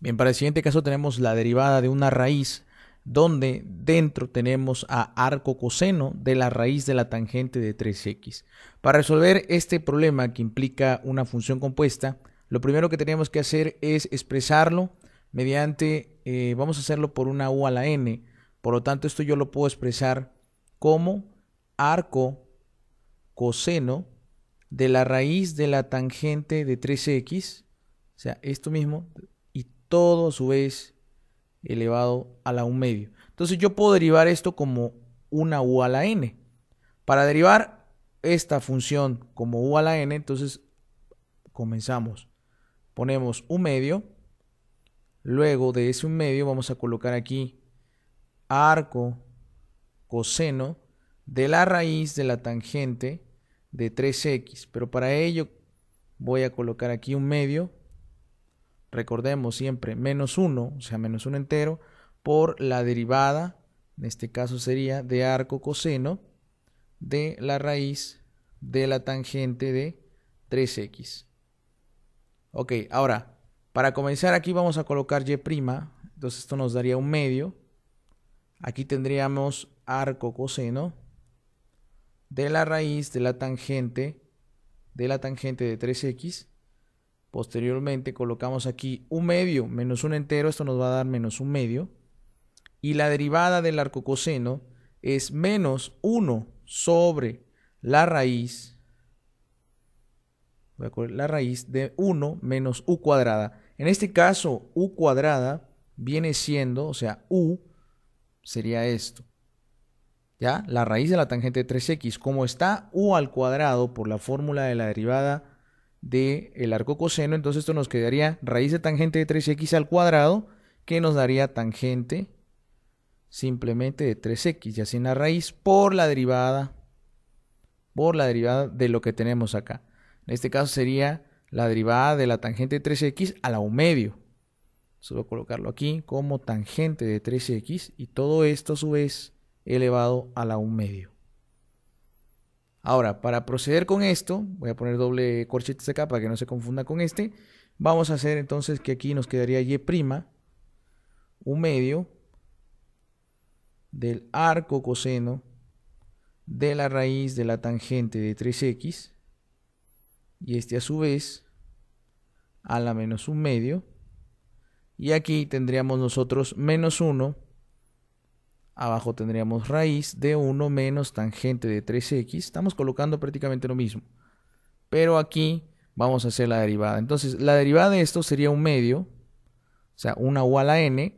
Bien, para el siguiente caso tenemos la derivada de una raíz donde dentro tenemos a arco coseno de la raíz de la tangente de 3x. Para resolver este problema que implica una función compuesta, lo primero que tenemos que hacer es expresarlo mediante, eh, vamos a hacerlo por una u a la n, por lo tanto esto yo lo puedo expresar como arco coseno de la raíz de la tangente de 3x, o sea, esto mismo, todo a su vez elevado a la 1 medio. Entonces yo puedo derivar esto como una u a la n. Para derivar esta función como u a la n, entonces comenzamos. Ponemos un medio. Luego de ese un medio vamos a colocar aquí arco coseno de la raíz de la tangente de 3x. Pero para ello voy a colocar aquí un medio recordemos siempre menos 1, o sea, menos 1 entero, por la derivada, en este caso sería de arco coseno de la raíz de la tangente de 3x. Ok, ahora, para comenzar aquí vamos a colocar y', entonces esto nos daría un medio. Aquí tendríamos arco coseno de la raíz de la tangente de la tangente de 3x Posteriormente colocamos aquí un medio menos un entero, esto nos va a dar menos un medio. Y la derivada del arco coseno es menos 1 sobre la raíz, la raíz de 1 menos u cuadrada. En este caso, u cuadrada viene siendo, o sea, u sería esto. ¿Ya? La raíz de la tangente de 3x. Como está u al cuadrado por la fórmula de la derivada del el arco coseno, entonces esto nos quedaría raíz de tangente de 3x al cuadrado, que nos daría tangente simplemente de 3x, y así en la raíz por la derivada, por la derivada de lo que tenemos acá. En este caso sería la derivada de la tangente de 3x a la 1 medio. Solo colocarlo aquí como tangente de 3x y todo esto a su vez elevado a la 1 medio. Ahora, para proceder con esto, voy a poner doble corchetes acá para que no se confunda con este. Vamos a hacer entonces que aquí nos quedaría y', un medio del arco coseno de la raíz de la tangente de 3x y este a su vez a la menos un medio y aquí tendríamos nosotros menos 1 Abajo tendríamos raíz de 1 menos tangente de 3x. Estamos colocando prácticamente lo mismo. Pero aquí vamos a hacer la derivada. Entonces, la derivada de esto sería un medio, o sea, una u a la n,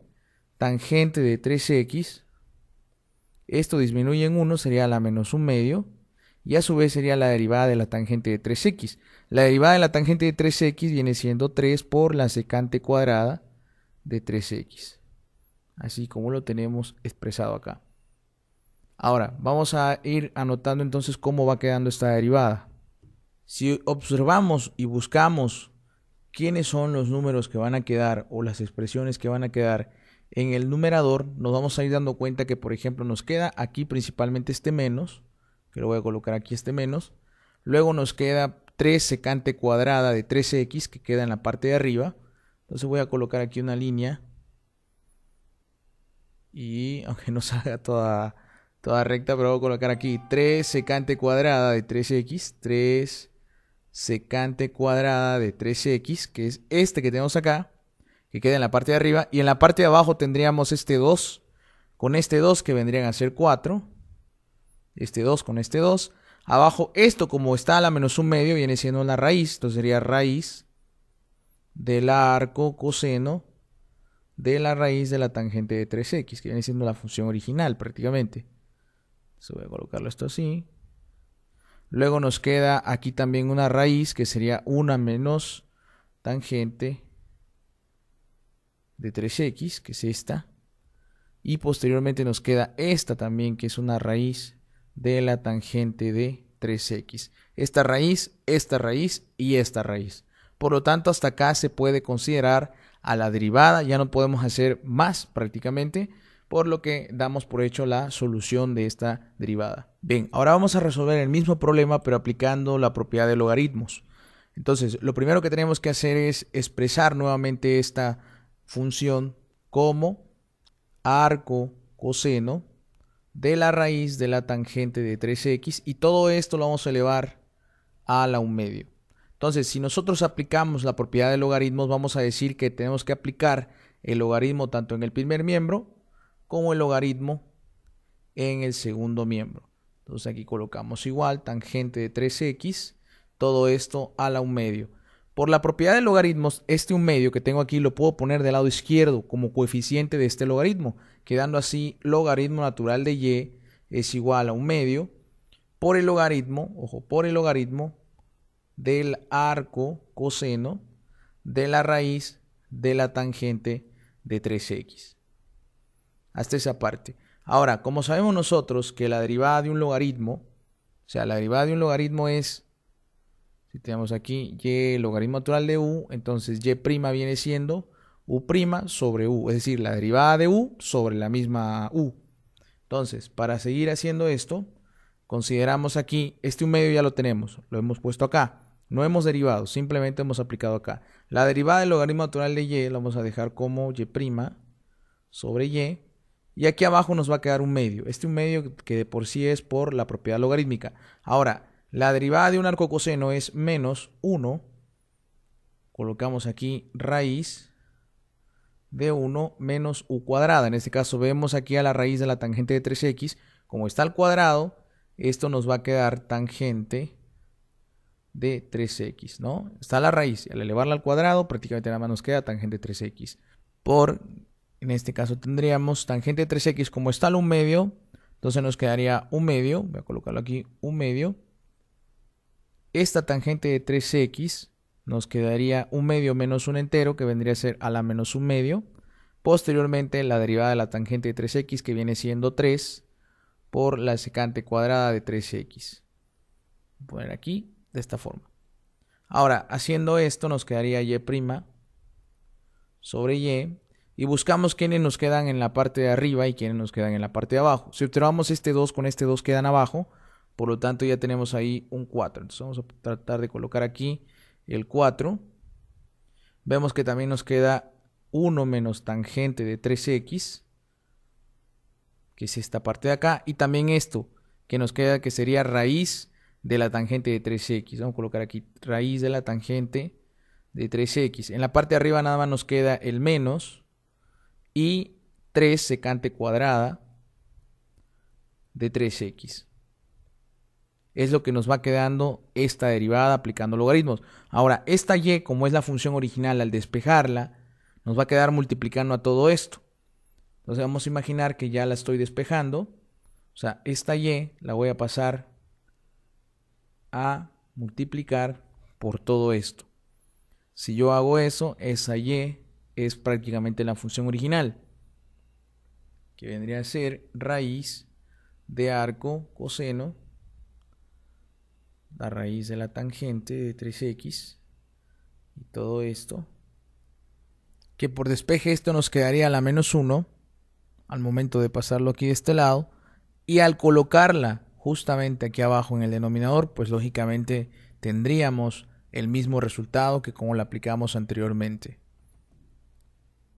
tangente de 3x. Esto disminuye en 1, sería la menos un medio. Y a su vez sería la derivada de la tangente de 3x. La derivada de la tangente de 3x viene siendo 3 por la secante cuadrada de 3x así como lo tenemos expresado acá. Ahora, vamos a ir anotando entonces cómo va quedando esta derivada. Si observamos y buscamos quiénes son los números que van a quedar o las expresiones que van a quedar en el numerador, nos vamos a ir dando cuenta que, por ejemplo, nos queda aquí principalmente este menos, que lo voy a colocar aquí este menos. Luego nos queda 3 secante cuadrada de 3x que queda en la parte de arriba. Entonces voy a colocar aquí una línea y aunque no salga toda, toda recta, pero voy a colocar aquí 3 secante cuadrada de 3x, 3 secante cuadrada de 3x, que es este que tenemos acá, que queda en la parte de arriba, y en la parte de abajo tendríamos este 2, con este 2 que vendrían a ser 4, este 2 con este 2, abajo esto como está a la menos un medio viene siendo la raíz, entonces sería raíz del arco coseno de la raíz de la tangente de 3x, que viene siendo la función original prácticamente. voy a colocarlo esto así. Luego nos queda aquí también una raíz que sería una menos tangente de 3x, que es esta. Y posteriormente nos queda esta también, que es una raíz de la tangente de 3x. Esta raíz, esta raíz y esta raíz. Por lo tanto, hasta acá se puede considerar a la derivada, ya no podemos hacer más prácticamente, por lo que damos por hecho la solución de esta derivada. Bien, ahora vamos a resolver el mismo problema pero aplicando la propiedad de logaritmos. Entonces, lo primero que tenemos que hacer es expresar nuevamente esta función como arco coseno de la raíz de la tangente de 3x y todo esto lo vamos a elevar a la 1 medio. Entonces, si nosotros aplicamos la propiedad de logaritmos, vamos a decir que tenemos que aplicar el logaritmo tanto en el primer miembro como el logaritmo en el segundo miembro. Entonces aquí colocamos igual, tangente de 3x, todo esto a la 1 medio. Por la propiedad de logaritmos, este 1 medio que tengo aquí lo puedo poner del lado izquierdo como coeficiente de este logaritmo, quedando así logaritmo natural de y es igual a 1 medio por el logaritmo, ojo, por el logaritmo del arco coseno de la raíz de la tangente de 3x. Hasta esa parte. Ahora, como sabemos nosotros que la derivada de un logaritmo, o sea, la derivada de un logaritmo es, si tenemos aquí y logaritmo natural de u, entonces y' viene siendo u' sobre u, es decir, la derivada de u sobre la misma u. Entonces, para seguir haciendo esto, consideramos aquí, este un medio ya lo tenemos, lo hemos puesto acá. No hemos derivado, simplemente hemos aplicado acá. La derivada del logaritmo natural de y la vamos a dejar como y' sobre y. Y aquí abajo nos va a quedar un medio. Este un medio que de por sí es por la propiedad logarítmica. Ahora, la derivada de un arco coseno es menos 1. Colocamos aquí raíz de 1 menos u cuadrada. En este caso vemos aquí a la raíz de la tangente de 3x. Como está al cuadrado, esto nos va a quedar tangente de 3x, ¿no? Está la raíz, al elevarla al cuadrado prácticamente nada más nos queda tangente de 3x. Por, en este caso tendríamos tangente de 3x como está un medio, entonces nos quedaría un medio, voy a colocarlo aquí, un medio. Esta tangente de 3x nos quedaría un medio menos un entero, que vendría a ser a la menos un medio. Posteriormente la derivada de la tangente de 3x, que viene siendo 3, por la secante cuadrada de 3x. Voy a poner aquí de esta forma. Ahora, haciendo esto nos quedaría y' sobre y y buscamos quiénes nos quedan en la parte de arriba y quiénes nos quedan en la parte de abajo. Si observamos este 2 con este 2 quedan abajo, por lo tanto ya tenemos ahí un 4. Entonces vamos a tratar de colocar aquí el 4. Vemos que también nos queda 1 menos tangente de 3x, que es esta parte de acá, y también esto, que nos queda que sería raíz de la tangente de 3x. Vamos a colocar aquí raíz de la tangente de 3x. En la parte de arriba nada más nos queda el menos y 3 secante cuadrada de 3x. Es lo que nos va quedando esta derivada aplicando logaritmos. Ahora, esta y, como es la función original, al despejarla, nos va a quedar multiplicando a todo esto. Entonces vamos a imaginar que ya la estoy despejando. O sea, esta y la voy a pasar a multiplicar por todo esto. Si yo hago eso, esa y es prácticamente la función original, que vendría a ser raíz de arco coseno, la raíz de la tangente de 3x, y todo esto, que por despeje esto nos quedaría la menos 1, al momento de pasarlo aquí de este lado, y al colocarla justamente aquí abajo en el denominador, pues lógicamente tendríamos el mismo resultado que como lo aplicamos anteriormente.